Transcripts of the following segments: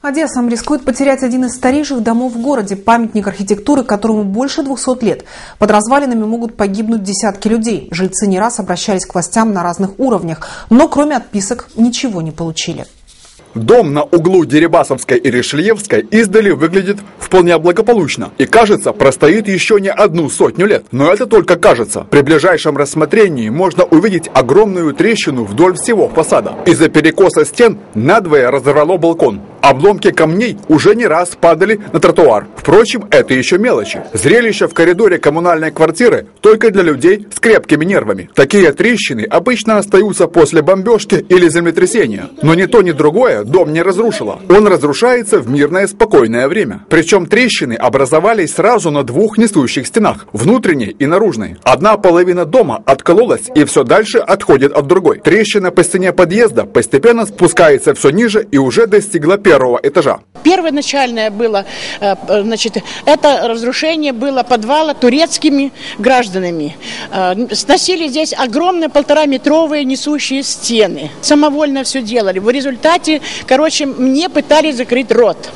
Одессам рискует потерять один из старейших домов в городе, памятник архитектуры, которому больше 200 лет. Под развалинами могут погибнуть десятки людей. Жильцы не раз обращались к властям на разных уровнях, но кроме отписок ничего не получили. Дом на углу Дерибасовской и Решельевской издали выглядит вполне благополучно и, кажется, простоит еще не одну сотню лет. Но это только кажется. При ближайшем рассмотрении можно увидеть огромную трещину вдоль всего фасада. Из-за перекоса стен надвое разорвало балкон. Обломки камней уже не раз падали на тротуар. Впрочем, это еще мелочи. Зрелище в коридоре коммунальной квартиры только для людей с крепкими нервами. Такие трещины обычно остаются после бомбежки или землетрясения. Но ни то, ни другое дом не разрушило. Он разрушается в мирное спокойное время. Причем трещины образовались сразу на двух несущих стенах, внутренней и наружной. Одна половина дома откололась и все дальше отходит от другой. Трещина по стене подъезда постепенно спускается все ниже и уже достигла первого этажа. Первоначальное было, э, значит, это разрушение было подвала турецкими гражданами. Э, сносили здесь огромные полтора-метровые несущие стены. Самовольно все делали. В результате, короче, мне пытались закрыть рот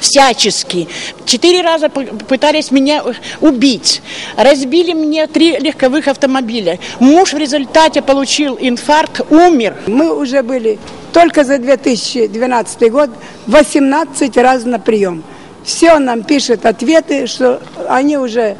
всячески. Четыре раза пытались меня убить. Разбили мне три легковых автомобиля. Муж в результате получил инфаркт, умер. Мы уже были только за 2012 год 18 раз на прием. Все нам пишет ответы, что они уже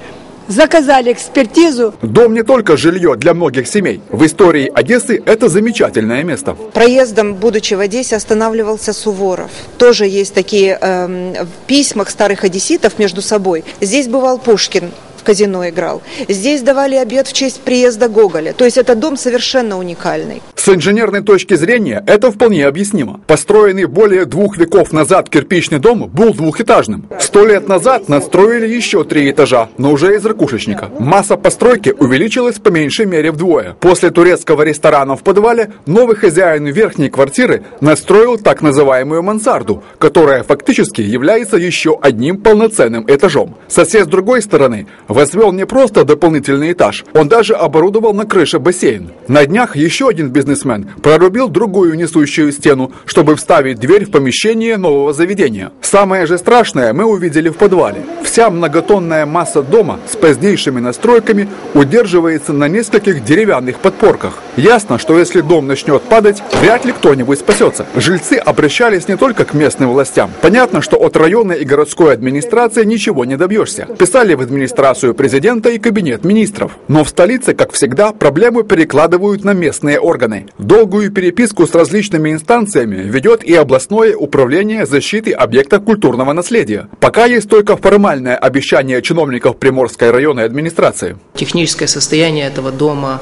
заказали экспертизу. Дом не только жилье для многих семей. В истории Одессы это замечательное место. Проездом, будучи в Одессе, останавливался Суворов. Тоже есть такие э, в письмах старых одесситов между собой. Здесь бывал Пушкин казино играл. Здесь давали обед в честь приезда Гоголя. То есть это дом совершенно уникальный. С инженерной точки зрения это вполне объяснимо. Построенный более двух веков назад кирпичный дом был двухэтажным. Сто лет назад настроили еще три этажа, но уже из ракушечника. Масса постройки увеличилась по меньшей мере вдвое. После турецкого ресторана в подвале новый хозяин верхней квартиры настроил так называемую мансарду, которая фактически является еще одним полноценным этажом. Сосед с другой стороны возвел не просто дополнительный этаж, он даже оборудовал на крыше бассейн. На днях еще один бизнесмен прорубил другую несущую стену, чтобы вставить дверь в помещение нового заведения. Самое же страшное мы увидели в подвале. Вся многотонная масса дома с позднейшими настройками удерживается на нескольких деревянных подпорках. Ясно, что если дом начнет падать, вряд ли кто-нибудь спасется. Жильцы обращались не только к местным властям. Понятно, что от районной и городской администрации ничего не добьешься. Писали в администрацию администрацию президента и кабинет министров. Но в столице, как всегда, проблемы перекладывают на местные органы. Долгую переписку с различными инстанциями ведет и областное управление защиты объектов культурного наследия. Пока есть только формальное обещание чиновников Приморской районной администрации. Техническое состояние этого дома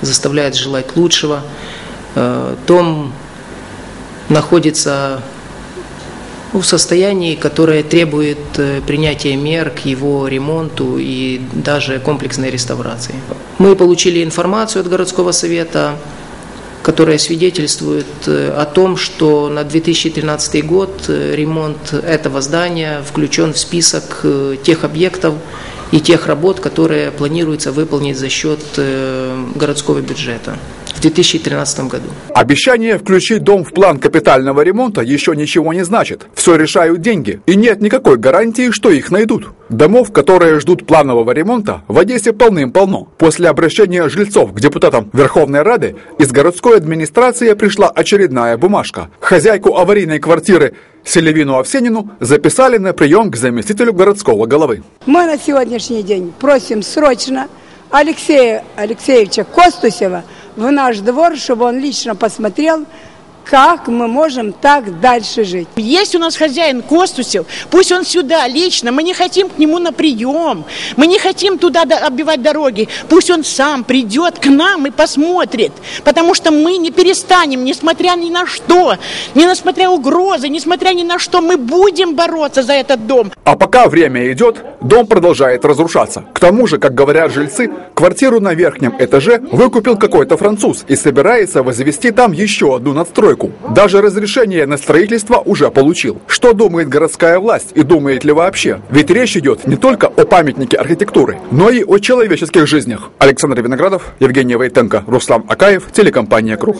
заставляет желать лучшего. Э, дом находится ну, в состоянии, которое требует э, принятия мер к его ремонту и даже комплексной реставрации. Мы получили информацию от городского совета, которая свидетельствует э, о том, что на 2013 год э, ремонт этого здания включен в список тех объектов и тех работ, которые планируется выполнить за счет городского бюджета в 2013 году. Обещание включить дом в план капитального ремонта еще ничего не значит. Все решают деньги. И нет никакой гарантии, что их найдут. Домов, которые ждут планового ремонта, в Одессе полным-полно. После обращения жильцов к депутатам Верховной Рады из городской администрации пришла очередная бумажка. Хозяйку аварийной квартиры Селевину Овсенину записали на прием к заместителю городского головы. Мы на сегодняшний день просим срочно Алексея Алексеевича Костусева в наш двор, чтобы он лично посмотрел, как мы можем так дальше жить. Есть у нас хозяин Костусев, пусть он сюда лично, мы не хотим к нему на прием, мы не хотим туда оббивать дороги, пусть он сам придет к нам и посмотрит, потому что мы не перестанем, несмотря ни на что, не несмотря угрозы, несмотря ни на что, мы будем бороться за этот дом. А пока время идет, дом продолжает разрушаться. К тому же, как говорят жильцы, квартиру на верхнем этаже выкупил какой-то француз и собирается возвести там еще одну надстройку постройку. Даже разрешение на строительство уже получил. Что думает городская власть и думает ли вообще? Ведь речь идет не только о памятнике архитектуры, но и о человеческих жизнях. Александр Виноградов, Евгений Войтенко, Руслан Акаев, телекомпания «Круг».